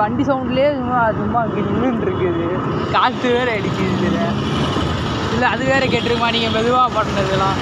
வண்டி சவுண்ட்லேயே சும்மா சும்மா அங்கே நின்றுட்டு இருக்குது காற்று வேற அடிக்குது இதில். இல்லை அது வேற கேட்டிருக்குமா? நீங்கள் மெதுவாக பண்ணதெல்லாம்.